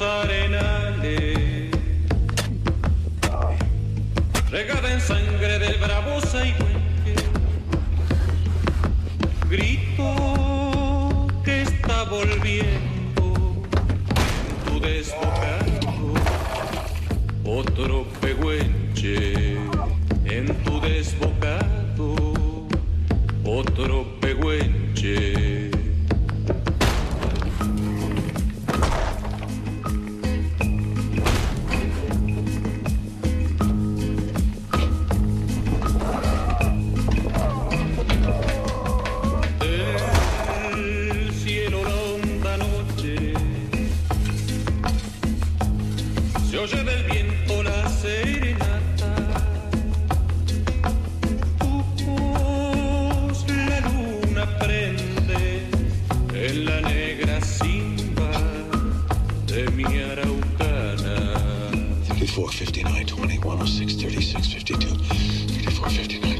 arenales, regada en sangre del bravosa y Huenque, grito que está volviendo en tu desbocado, otro pehuenche en tu desbocado, otro pehuenche. Se oye del viento la serenata. Tu voz la luna prende en la negra simba de mi araucana. 54, 59, 21, 06, 36, 52.